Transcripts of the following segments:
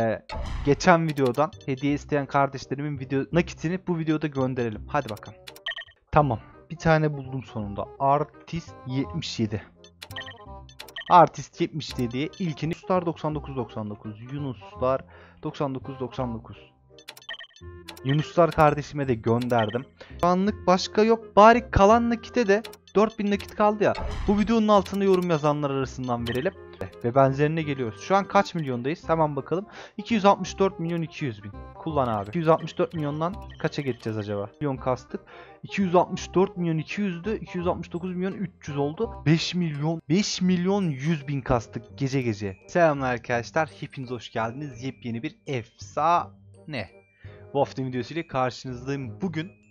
Ee, geçen videodan hediye isteyen kardeşlerimin video nakitini bu videoda gönderelim. Hadi bakalım. Tamam. Bir tane buldum sonunda. Artist 77. Artist 77'ye ilkini Yunuslar 9999. Yunuslar 9999. Yunuslar kardeşime de gönderdim. Şu anlık başka yok. Bari kalan nakite de 4000 nakit kaldı ya. Bu videonun altına yorum yazanlar arasından verelim. Ve benzerine geliyoruz. Şu an kaç milyondayız? Hemen bakalım. 264 milyon 200 bin. Kullan abi. 264 milyondan kaça geçeceğiz acaba? Milyon kastık. 264 milyon 200'dü. 269 milyon 300 oldu. 5 milyon 5 milyon 100 bin kastık gece gece. Selamlar arkadaşlar. Hepiniz hoş geldiniz. Yepyeni bir efsane. Hafta videosu ile karşınızdayım. Bugün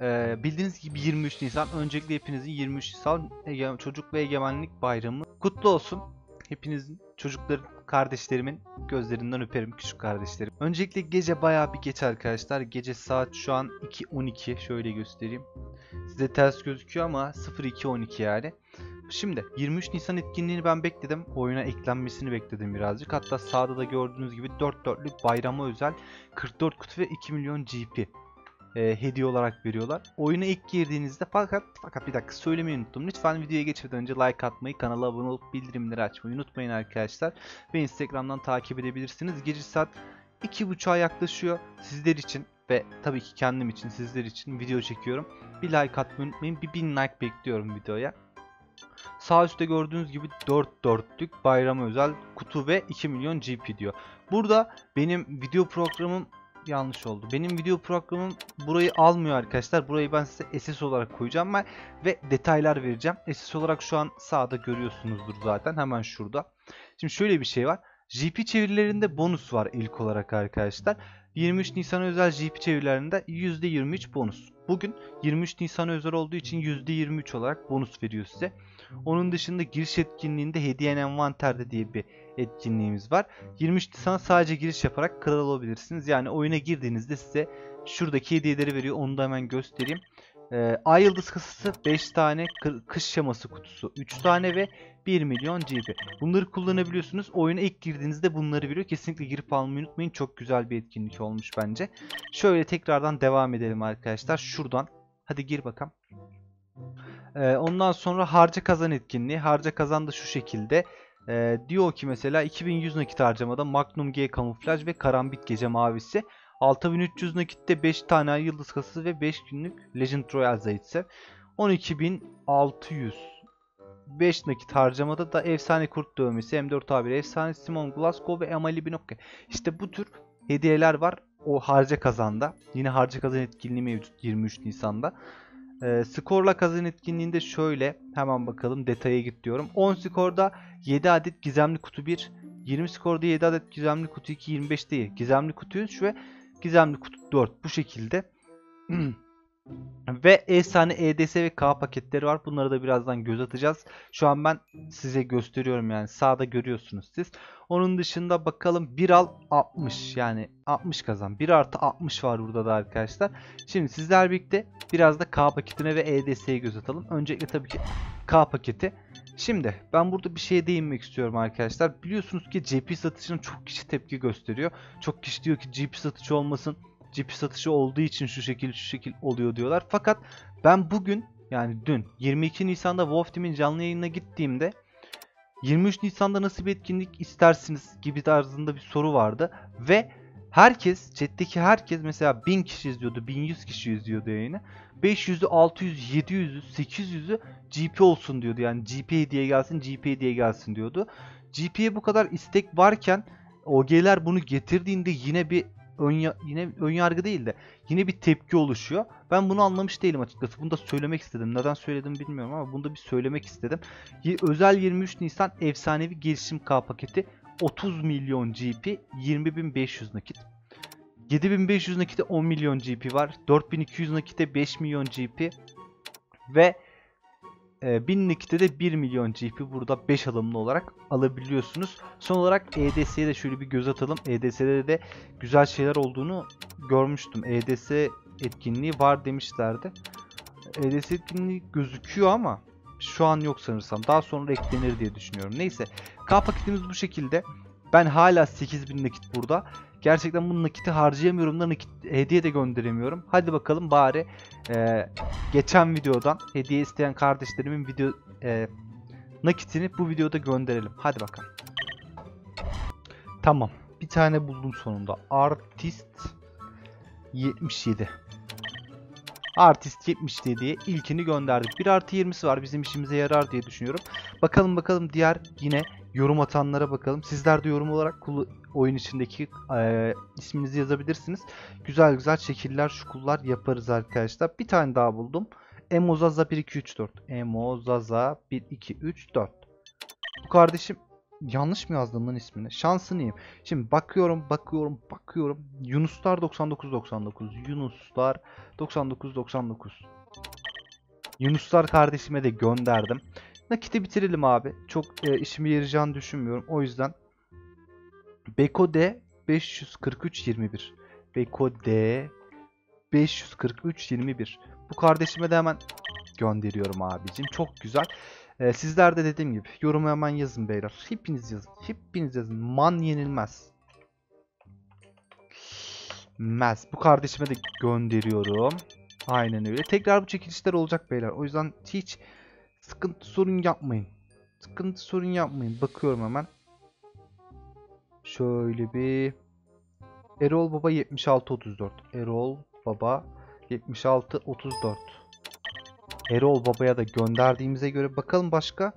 ee, bildiğiniz gibi 23 Nisan. Öncelikle hepinizin 23 Nisan Çocuk ve Egemenlik Bayramı kutlu olsun. Hepinizin çocukların, kardeşlerimin gözlerinden öperim küçük kardeşlerim. Öncelikle gece bayağı bir geç arkadaşlar. Gece saat şu an 2.12. Şöyle göstereyim. Size ters gözüküyor ama 02.12 yani. Şimdi 23 Nisan etkinliğini ben bekledim. Oyuna eklenmesini bekledim birazcık. Hatta sağda da gördüğünüz gibi 4 dörtlük bayrama özel 44 kutu ve 2 milyon GP e, hediye olarak veriyorlar. Oyuna ilk girdiğinizde fakat fakat bir dakika söylemeyi unuttum. Lütfen videoya geçmeden önce like atmayı, kanala abone olup bildirimleri açmayı unutmayın arkadaşlar. Ve Instagram'dan takip edebilirsiniz. Gece saat 2.30'a yaklaşıyor. Sizler için ve tabii ki kendim için, sizler için video çekiyorum. Bir like atmayı unutmayın. Bir 1000 like bekliyorum videoya. Sağ üstte gördüğünüz gibi 4 dörtlük bayrama özel kutu ve 2 milyon GP diyor. Burada benim video programım yanlış oldu. Benim video programım burayı almıyor arkadaşlar. Burayı ben size SS olarak koyacağım ben ve detaylar vereceğim. SS olarak şu an sağda görüyorsunuzdur zaten hemen şurada. Şimdi şöyle bir şey var. GP çevirilerinde bonus var ilk olarak arkadaşlar. 23 Nisan özel GP çevirilerinde %23 bonus. Bugün 23 Nisan özel olduğu için %23 olarak bonus veriyor size. Onun dışında giriş etkinliğinde hediyen envanterde diye bir etkinliğimiz var. 23 Nisan'a sadece giriş yaparak kral olabilirsiniz. Yani oyuna girdiğinizde size şuradaki hediyeleri veriyor. Onu da hemen göstereyim. Ee, Ay Yıldız kasası 5 tane, kı- kış şaması kutusu 3 tane ve 1 milyon GB. Bunları kullanabiliyorsunuz. Oyuna ilk girdiğinizde bunları veriyor. Kesinlikle girip almayı unutmayın. Çok güzel bir etkinlik olmuş bence. Şöyle tekrardan devam edelim arkadaşlar. Şuradan. Hadi gir bakalım. Ee, ondan sonra harca kazan etkinliği. Harca kazan da şu şekilde. Ee, diyor ki mesela 2100 nakit harcamada Magnum G kamuflaj ve karambit gece mavisi. 6300 nakitte 5 tane yıldız kasası ve 5 günlük Legend Royal Zaytsev. 12600 5 nakit harcamada da efsane kurt dövmesi, M4 A1 efsane Simon Glasgow ve Emily Binokke. İşte bu tür hediyeler var o harca kazanda. Yine harca kazan etkinliği mevcut 23 Nisan'da. Ee, skorla kazan etkinliğinde şöyle hemen bakalım detaya git diyorum. 10 skorda 7 adet gizemli kutu 1, 20 skorda 7 adet gizemli kutu 2, 25 değil. Gizemli kutu 3 ve gizemli kutu 4 bu şekilde. ve efsane EDS ve K paketleri var. Bunları da birazdan göz atacağız. Şu an ben size gösteriyorum yani sağda görüyorsunuz siz. Onun dışında bakalım 1 al 60 yani 60 kazan. 1 artı 60 var burada da arkadaşlar. Şimdi sizler birlikte biraz da K paketine ve EDS'ye göz atalım. Öncelikle tabii ki K paketi. Şimdi ben burada bir şeye değinmek istiyorum arkadaşlar. Biliyorsunuz ki GP satışına çok kişi tepki gösteriyor. Çok kişi diyor ki GP satışı olmasın. GP satışı olduğu için şu şekil şu şekil oluyor diyorlar. Fakat ben bugün yani dün 22 Nisan'da Wolf Team'in canlı yayınına gittiğimde 23 Nisan'da nasıl bir etkinlik istersiniz gibi tarzında bir soru vardı. Ve herkes, chat'teki herkes mesela 1000 kişi izliyordu, 1100 kişi izliyordu yayını. 500'ü, 600'ü, 700'ü, 800'ü GP olsun diyordu. Yani GP hediye gelsin, GP hediye gelsin diyordu. GP'ye bu kadar istek varken OG'ler bunu getirdiğinde yine bir ön yine ön yargı değil de yine bir tepki oluşuyor. Ben bunu anlamış değilim açıkçası. Bunu da söylemek istedim. Neden söyledim bilmiyorum ama bunu da bir söylemek istedim. Özel 23 Nisan efsanevi gelişim K paketi 30 milyon GP 20.500 nakit. 7500 nakite 10 milyon GP var. 4200 nakite 5 milyon GP ve e, 1000 nakite de 1 milyon GP burada 5 alımlı olarak alabiliyorsunuz. Son olarak EDS'ye de şöyle bir göz atalım. EDS'de de güzel şeyler olduğunu görmüştüm. EDS etkinliği var demişlerdi. EDS etkinliği gözüküyor ama şu an yok sanırsam. Daha sonra eklenir diye düşünüyorum. Neyse. K paketimiz bu şekilde. Ben hala 8000 nakit burada. Gerçekten bu nakiti harcayamıyorum da nakit hediye de gönderemiyorum. Hadi bakalım bari e, geçen videodan hediye isteyen kardeşlerimin video e, nakitini bu videoda gönderelim. Hadi bakalım. Tamam. Bir tane buldum sonunda. Artist 77. Artist 77'ye ilkini gönderdik. 1 artı 20'si var. Bizim işimize yarar diye düşünüyorum. Bakalım bakalım diğer yine yorum atanlara bakalım. Sizler de yorum olarak oyun içindeki eee, isminizi yazabilirsiniz. Güzel güzel şekiller, şukullar yaparız arkadaşlar. Bir tane daha buldum. Emozaza 1 2 3 4. Emozaza 1 2 3 4. Bu kardeşim yanlış mı yazdım lan ismini? Şansını. Şimdi bakıyorum, bakıyorum, bakıyorum. Yunuslar 99 99. Yunuslar 99 99. Yunuslar kardeşime de gönderdim. Nakiti bitirelim abi. Çok e, işime yarayacağını düşünmüyorum. O yüzden Beko D 543 21. Beko D 543 21. Bu kardeşime de hemen gönderiyorum abicim. Çok güzel. Ee, sizler de dediğim gibi yorum hemen yazın beyler. Hepiniz yazın. Hepiniz yazın. Man yenilmez. Mez. Bu kardeşime de gönderiyorum. Aynen öyle. Tekrar bu çekilişler olacak beyler. O yüzden hiç sıkıntı sorun yapmayın. Sıkıntı sorun yapmayın. Bakıyorum hemen. Şöyle bir Erol Baba 7634. Erol Baba 7634. Erol Baba'ya da gönderdiğimize göre bakalım başka.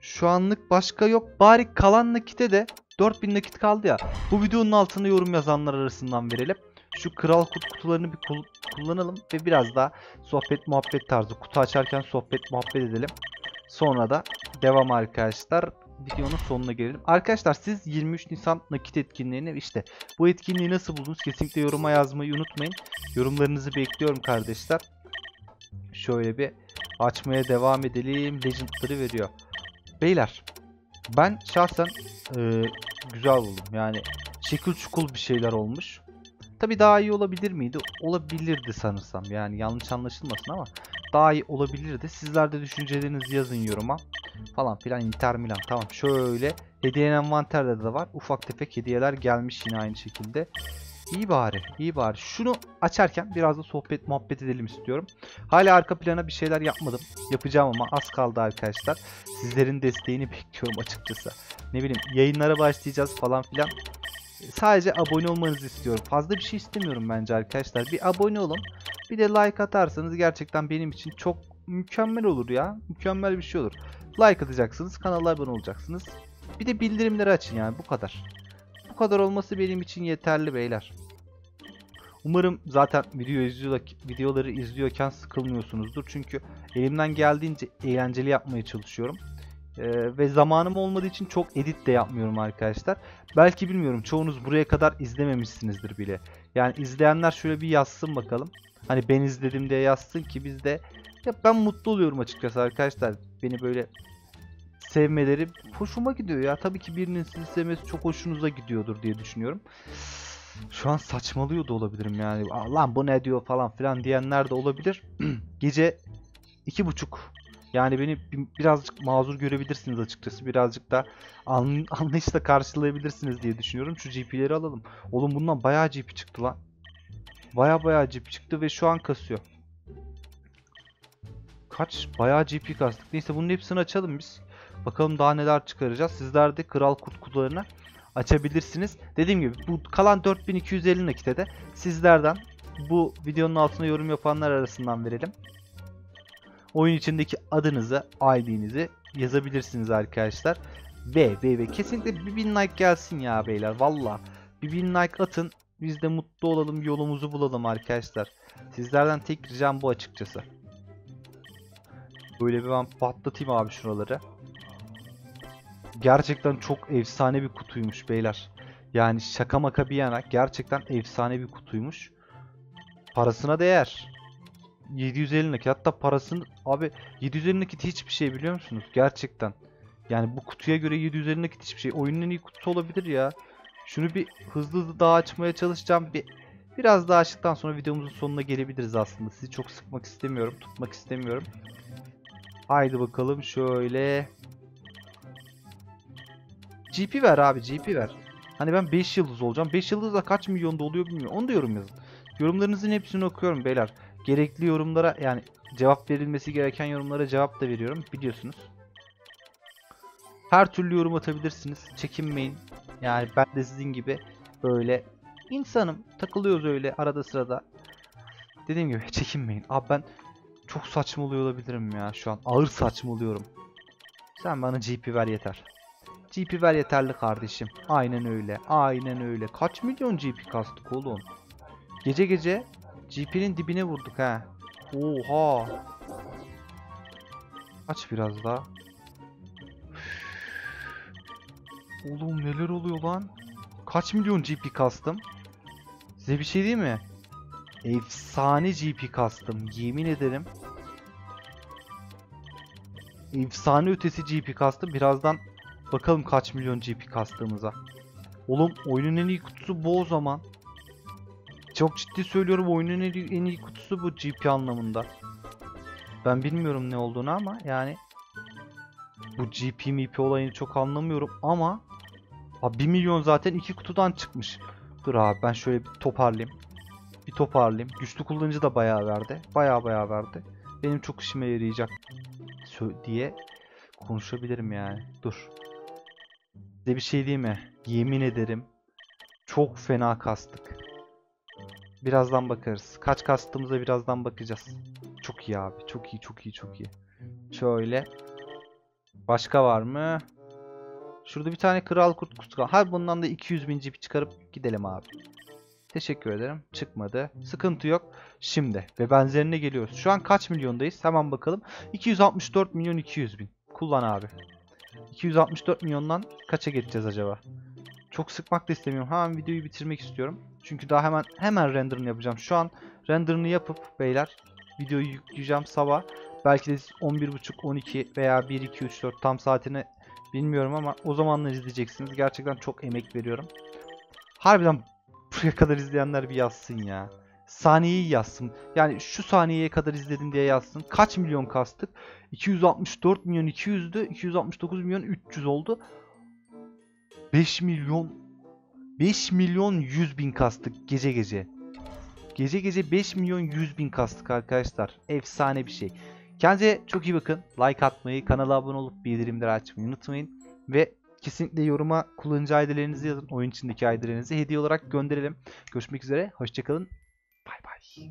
Şu anlık başka yok. Bari kalan nakite de 4000 nakit kaldı ya. Bu videonun altına yorum yazanlar arasından verelim. Şu kral kutu kutularını bir kul- kullanalım ve biraz daha sohbet muhabbet tarzı kutu açarken sohbet muhabbet edelim. Sonra da devam arkadaşlar. Videonun sonuna gelelim. Arkadaşlar siz 23 Nisan nakit etkinliğini işte bu etkinliği nasıl buldunuz? Kesinlikle yoruma yazmayı unutmayın. Yorumlarınızı bekliyorum kardeşler. Şöyle bir açmaya devam edelim. Legend'ları veriyor. Beyler ben şahsen e, güzel buldum. Yani şekil çukul bir şeyler olmuş. Tabii daha iyi olabilir miydi? Olabilirdi sanırsam. Yani yanlış anlaşılmasın ama daha iyi olabilirdi. Sizler de düşüncelerinizi yazın yoruma. Falan filan Inter Milan. Tamam şöyle hediye envanterde de var. Ufak tefek hediyeler gelmiş yine aynı şekilde. İyi bari, iyi bari. Şunu açarken biraz da sohbet muhabbet edelim istiyorum. Hala arka plana bir şeyler yapmadım. Yapacağım ama az kaldı arkadaşlar. Sizlerin desteğini bekliyorum açıkçası. Ne bileyim yayınlara başlayacağız falan filan. Sadece abone olmanızı istiyorum. Fazla bir şey istemiyorum bence arkadaşlar. Bir abone olun. Bir de like atarsanız gerçekten benim için çok mükemmel olur ya. Mükemmel bir şey olur. Like atacaksınız, kanala abone olacaksınız. Bir de bildirimleri açın yani bu kadar. Bu kadar olması benim için yeterli beyler. Umarım zaten video izliyor, videoları izliyorken sıkılmıyorsunuzdur. Çünkü elimden geldiğince eğlenceli yapmaya çalışıyorum. Ee, ve zamanım olmadığı için çok edit de yapmıyorum arkadaşlar. Belki bilmiyorum çoğunuz buraya kadar izlememişsinizdir bile. Yani izleyenler şöyle bir yazsın bakalım. Hani ben izledim diye yazsın ki biz de ya ben mutlu oluyorum açıkçası arkadaşlar. Beni böyle sevmeleri hoşuma gidiyor ya. Tabii ki birinin sizi sevmesi çok hoşunuza gidiyordur diye düşünüyorum. Şu an saçmalıyor da olabilirim yani. "Aa, Lan bu ne diyor falan filan diyenler de olabilir. Gece iki buçuk. Yani beni bi- birazcık mazur görebilirsiniz açıkçası. Birazcık da an- anlayışla karşılayabilirsiniz diye düşünüyorum. Şu GP'leri alalım. Oğlum bundan bayağı GP çıktı lan. Baya bayağı GP çıktı ve şu an kasıyor. Kaç? Bayağı GP kastık. Neyse bunun hepsini açalım biz. Bakalım daha neler çıkaracağız. Sizler de kral kutkularını açabilirsiniz. Dediğim gibi bu kalan 4250 nakite de sizlerden bu videonun altına yorum yapanlar arasından verelim. Oyun içindeki adınızı, ID'nizi yazabilirsiniz arkadaşlar. Ve ve ve kesinlikle bir bin like gelsin ya beyler valla. Bir bin like atın. Biz de mutlu olalım, yolumuzu bulalım arkadaşlar. Sizlerden tek ricam bu açıkçası. Böyle bir ben patlatayım abi şuraları. Gerçekten çok efsane bir kutuymuş beyler. Yani şaka maka bir yana gerçekten efsane bir kutuymuş. Parasına değer. 750 nakit hatta parasını abi 750 nakit hiçbir şey biliyor musunuz? Gerçekten. Yani bu kutuya göre 750 nakit hiçbir şey. Oyunun en iyi kutusu olabilir ya. Şunu bir hızlı hızlı daha açmaya çalışacağım. Bir biraz daha açtıktan sonra videomuzun sonuna gelebiliriz aslında. Sizi çok sıkmak istemiyorum, tutmak istemiyorum. Haydi bakalım şöyle. GP ver abi GP ver. Hani ben 5 yıldız olacağım. 5 yıldız da kaç milyonda oluyor bilmiyorum. Onu da yorum yazın. Yorumlarınızın hepsini okuyorum beyler. Gerekli yorumlara yani cevap verilmesi gereken yorumlara cevap da veriyorum biliyorsunuz. Her türlü yorum atabilirsiniz. Çekinmeyin. Yani ben de sizin gibi böyle insanım. Takılıyoruz öyle arada sırada. Dediğim gibi çekinmeyin. Abi ben çok saçmalıyor olabilirim ya şu an. Ağır saçmalıyorum. Sen bana GP ver yeter. GP ver yeterli kardeşim. Aynen öyle. Aynen öyle. Kaç milyon GP kastık oğlum? Gece gece GP'nin dibine vurduk ha. Oha. Aç biraz daha. Oğlum neler oluyor lan? Kaç milyon GP kastım? Size bir şey değil mi? Efsane GP kastım. Yemin ederim. Efsane ötesi GP kastım. Birazdan bakalım kaç milyon GP kastığımıza. Oğlum oyunun en iyi kutusu bu o zaman. Çok ciddi söylüyorum oyunun en iyi, kutusu bu GP anlamında. Ben bilmiyorum ne olduğunu ama yani bu GP MP olayını çok anlamıyorum ama Abi 1 milyon zaten iki kutudan çıkmış. Dur abi ben şöyle bir toparlayayım. Bir toparlayayım. Güçlü kullanıcı da bayağı verdi. Bayağı bayağı verdi. Benim çok işime yarayacak diye konuşabilirim yani. Dur. Size bir şey diyeyim mi? Yemin ederim çok fena kastık. Birazdan bakarız. Kaç kastığımıza birazdan bakacağız. Çok iyi abi. Çok iyi, çok iyi, çok iyi. Şöyle. Başka var mı? Şurada bir tane kral kurt var. Hadi bundan da 200 bin GP çıkarıp gidelim abi. Teşekkür ederim. Çıkmadı. Sıkıntı yok. Şimdi ve benzerine geliyoruz. Şu an kaç milyondayız? Hemen bakalım. 264 milyon 200 bin. Kullan abi. 264 milyondan kaça geçeceğiz acaba? Çok sıkmak da istemiyorum. Hemen videoyu bitirmek istiyorum. Çünkü daha hemen hemen renderını yapacağım. Şu an renderını yapıp beyler videoyu yükleyeceğim sabah. Belki de siz 11.30, 12 veya 1, 2, 3, 4 tam saatini bilmiyorum ama o zamanlar izleyeceksiniz. Gerçekten çok emek veriyorum. Harbiden buraya kadar izleyenler bir yazsın ya. Saniyeyi yazsın. Yani şu saniyeye kadar izledim diye yazsın. Kaç milyon kastık? 264 milyon 200'dü. 269 milyon 300 oldu. 5 milyon 5 milyon 100 bin kastık gece gece. Gece gece 5 milyon 100 bin kastık arkadaşlar. Efsane bir şey. Kendinize çok iyi bakın. Like atmayı, kanala abone olup bildirimleri açmayı unutmayın. Ve kesinlikle yoruma kullanıcı ID'lerinizi yazın. Oyun içindeki ID'lerinizi hediye olarak gönderelim. Görüşmek üzere. Hoşçakalın. Bay bay.